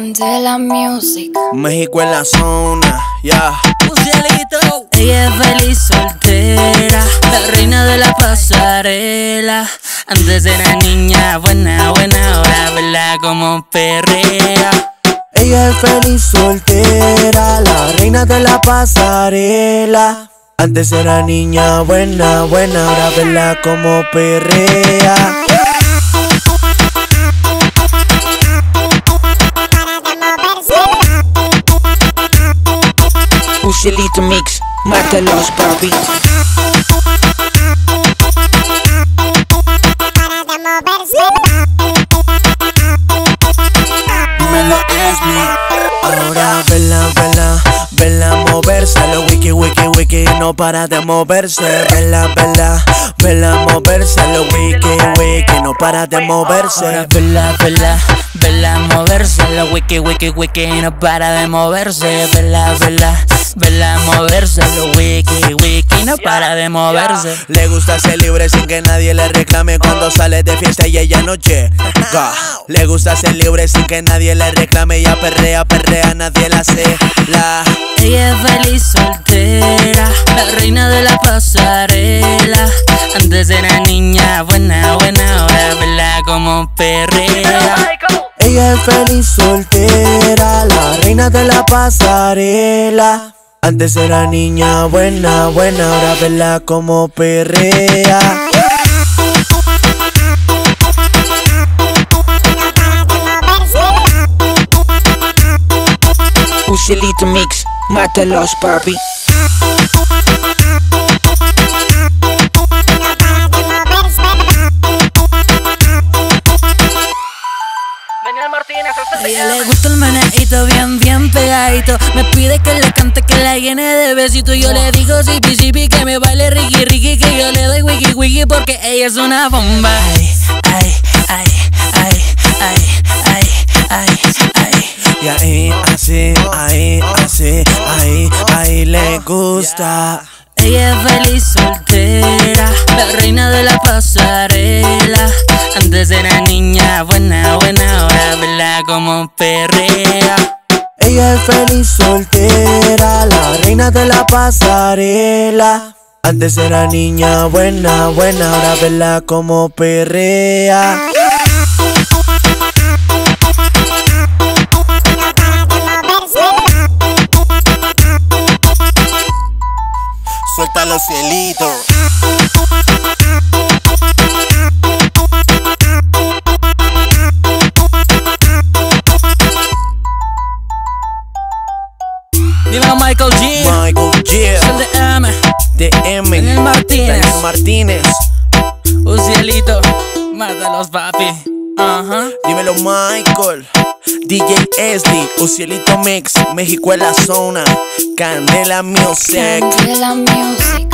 Candela Music. México en la zona, ya. Cielito. Ella es feliz soltera, la reina de la pasarela. Antes era niña buena, buena, ahora verla como perrea. Ella es feliz soltera, la reina de la pasarela. Antes era niña buena, buena, ahora verla como perrea. Ucielito Mix, mátalos papi. Dímelo. Ahora vela, vela, vela moverse. Lo wiki, wiki, wiki no para de moverse. Vela, vela, vela moverse. Lo wiki, wiki no para de moverse. Ahora vela, vela, vela moverse. La wiki, wiki, wiki no para de moverse. Vela, vela, vela moverse. Lo wiki, wiki no para de moverse. Le gusta ser libre sin que nadie le reclame cuando sale de fiesta y ella no llega. Le gusta ser libre sin que nadie le reclame. Ella perrea, perrea, nadie la hace. La Ella es feliz soltera, la reina de la pasarela. Antes era niña buena, buena, ahora verla como perrea. Ella es feliz soltera, la reina de la pasarela. Antes era niña buena, buena, ahora verla como perrea. Ucielito Mix, mátalos papi. A ella le gusta el meneíto bien, bien pegadito. Me pide que le cante, que la llene de besitos. Yo le digo sipi, sipi, que me baile ricky, ricky. Que yo le doy wiki, wiki, porque ella es una bomba. Ay, ay, ay, ay, ay, ay, ay, ay. Y ahí, así, ahí, así, ahí, ahí le gusta. Ella es feliz soltera, como perrea. Ella es feliz soltera, la reina de la pasarela. Antes era niña buena, buena, ahora verla como perrea. Suelta los cielitos. Dímelo Michael G. Michael G. El de M. de M. Daniel Martínez. Daniel Martínez. Un cielito, mátalos papi. Ajá. Dímelo Michael. DJ Esli, Ucielito Mix, México en la zona. Candela Music. Candela Music.